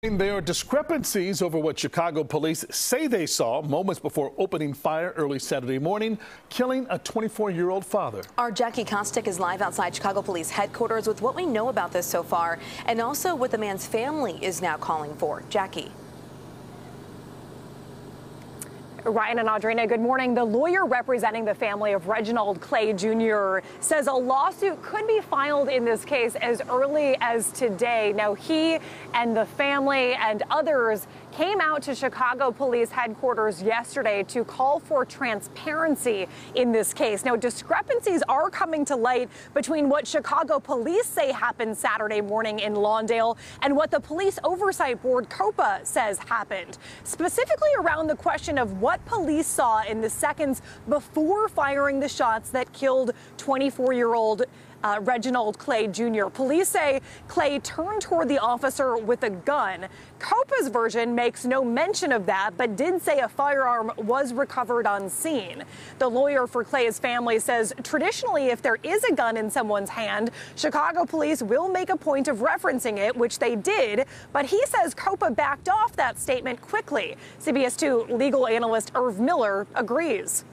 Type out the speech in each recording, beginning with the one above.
There are discrepancies over what Chicago police say they saw moments before opening fire early Saturday morning, killing a 24 year old father. Our Jackie Kostek is live outside Chicago Police headquarters with what we know about this so far and also what the man's family is now calling for. Jackie. Ryan and Audrina, good morning. The lawyer representing the family of Reginald Clay Jr. says a lawsuit could be filed in this case as early as today. Now, he and the family and others came out to Chicago police headquarters yesterday to call for transparency in this case. Now, discrepancies are coming to light between what Chicago police say happened Saturday morning in Lawndale and what the Police Oversight Board, COPA, says happened, specifically around the question of what police saw in the seconds before firing the shots that killed 24 year old uh, Reginald Clay Jr. Police say Clay turned toward the officer with a gun. COPA's version makes no mention of that, but did say a firearm was recovered on scene. The lawyer for Clay's family says traditionally, if there is a gun in someone's hand, Chicago police will make a point of referencing it, which they did. But he says Copa backed off that statement quickly. CBS 2 legal analyst Irv Miller agrees.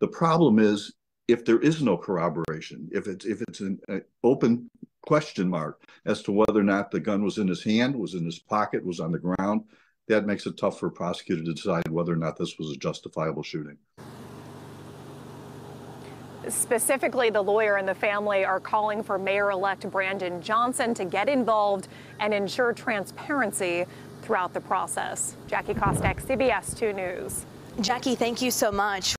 The problem is if there is no corroboration, if it's if it's an open question mark as to whether or not the gun was in his hand, was in his pocket, was on the ground, that makes it tough for a prosecutor to decide whether or not this was a justifiable shooting. Specifically, the lawyer and the family are calling for Mayor elect Brandon Johnson to get involved and ensure transparency throughout the process. Jackie Kostek, CBS 2 News. Jackie, thank you so much.